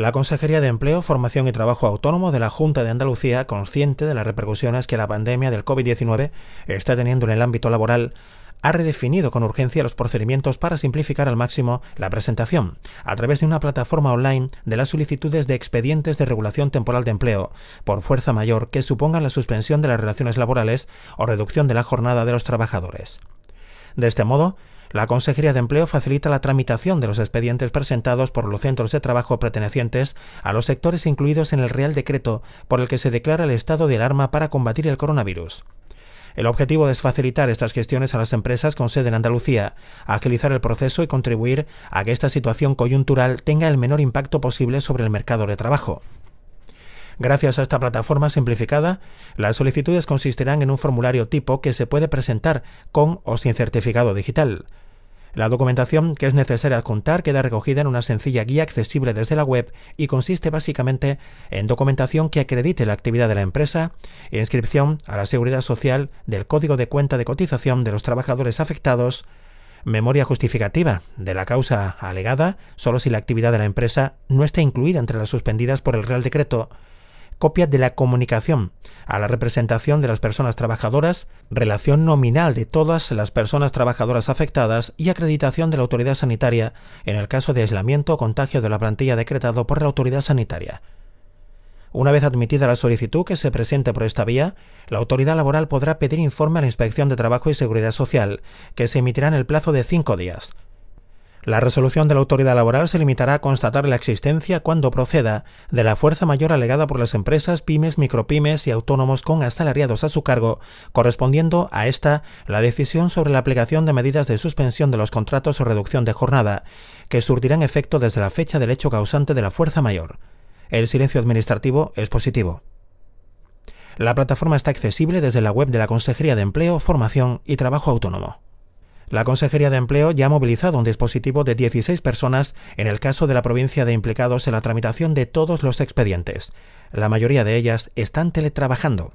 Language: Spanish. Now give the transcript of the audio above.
La Consejería de Empleo, Formación y Trabajo Autónomo de la Junta de Andalucía, consciente de las repercusiones que la pandemia del COVID-19 está teniendo en el ámbito laboral, ha redefinido con urgencia los procedimientos para simplificar al máximo la presentación, a través de una plataforma online de las solicitudes de expedientes de regulación temporal de empleo, por fuerza mayor que supongan la suspensión de las relaciones laborales o reducción de la jornada de los trabajadores. De este modo, la Consejería de Empleo facilita la tramitación de los expedientes presentados por los centros de trabajo pertenecientes a los sectores incluidos en el Real Decreto por el que se declara el estado de alarma para combatir el coronavirus. El objetivo es facilitar estas gestiones a las empresas con sede en Andalucía, agilizar el proceso y contribuir a que esta situación coyuntural tenga el menor impacto posible sobre el mercado de trabajo. Gracias a esta plataforma simplificada, las solicitudes consistirán en un formulario tipo que se puede presentar con o sin certificado digital. La documentación que es necesaria adjuntar queda recogida en una sencilla guía accesible desde la web y consiste básicamente en documentación que acredite la actividad de la empresa, inscripción a la seguridad social del código de cuenta de cotización de los trabajadores afectados, memoria justificativa de la causa alegada, solo si la actividad de la empresa no está incluida entre las suspendidas por el Real Decreto, copia de la comunicación a la representación de las personas trabajadoras, relación nominal de todas las personas trabajadoras afectadas y acreditación de la autoridad sanitaria en el caso de aislamiento o contagio de la plantilla decretado por la autoridad sanitaria. Una vez admitida la solicitud que se presente por esta vía, la autoridad laboral podrá pedir informe a la Inspección de Trabajo y Seguridad Social, que se emitirá en el plazo de cinco días. La resolución de la autoridad laboral se limitará a constatar la existencia, cuando proceda, de la fuerza mayor alegada por las empresas, pymes, micropymes y autónomos con asalariados a su cargo, correspondiendo a esta la decisión sobre la aplicación de medidas de suspensión de los contratos o reducción de jornada, que surtirán efecto desde la fecha del hecho causante de la fuerza mayor. El silencio administrativo es positivo. La plataforma está accesible desde la web de la Consejería de Empleo, Formación y Trabajo Autónomo. La Consejería de Empleo ya ha movilizado un dispositivo de 16 personas en el caso de la provincia de implicados en la tramitación de todos los expedientes. La mayoría de ellas están teletrabajando.